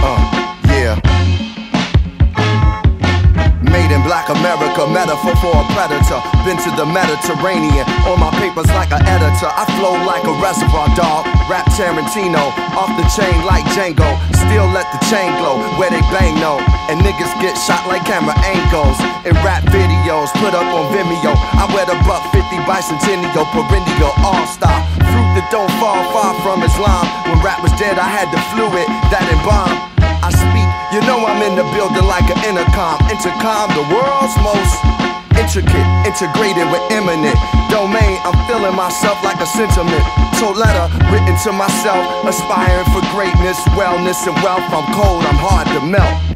Uh, black America, metaphor for a predator. Been to the Mediterranean, on my papers like an editor. I flow like a reservoir dog. Rap Tarantino, off the chain like Django. Still let the chain glow where they bang no. And niggas get shot like camera angles. In rap videos, put up on Vimeo. I wear the buck 50 bicentennial, perennial, all star. Don't fall far from Islam. When rap was dead, I had the fluid that embalmed. I speak, you know I'm in the building like an intercom. Intercom, the world's most intricate, integrated with eminent domain. I'm feeling myself like a sentiment. So letter written to myself, aspiring for greatness, wellness, and wealth. I'm cold, I'm hard to melt.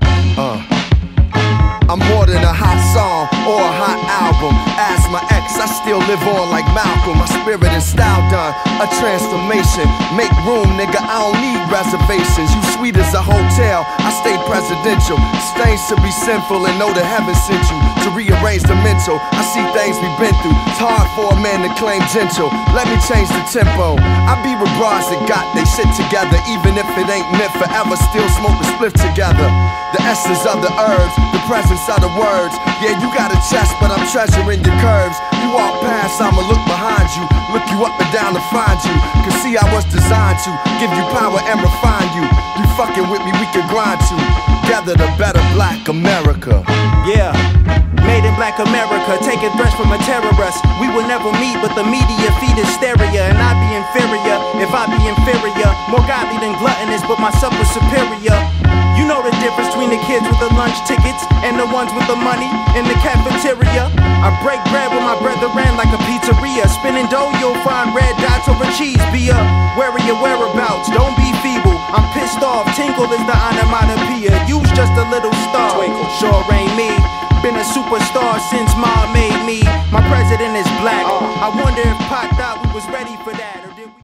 Album. Ask my ex, I still live on like Malcolm. My spirit and style done a transformation. Make room, nigga, I don't need reservations. You sweet as a hotel, I stay presidential. Stains to be sinful and know that heaven sent you to rearrange the mental. I see things we've been through. It's hard for a man to claim gentle. Let me change the tempo. I be with bras that got they shit together, even if it ain't meant forever. Still smoke the split together. The essence of the herbs, the presence of the words. Yeah, you got a chest, but I'm treasuring your curves. You walk past, I'ma look behind you, look you up and down to find you. Cause see, I was designed to give you power and refine you. You fucking with me, we can grind together the better black America. Yeah. Made in black America, taking threats from a terrorist. We will never meet, but the media feed hysteria. And I be inferior if I be inferior. More godly than gluttonous, but myself is superior. You know the difference between the kids with the lunch tickets and the ones with the money in the cafeteria. I break bread with my brethren like a pizzeria. Spinning dough, you'll find red dots over cheese. Be a wary of whereabouts, don't be feeble. I'm pissed off, tinkle is the onomatopoeia. Use just a little star. Twinkle, sure ain't me. Been a superstar since my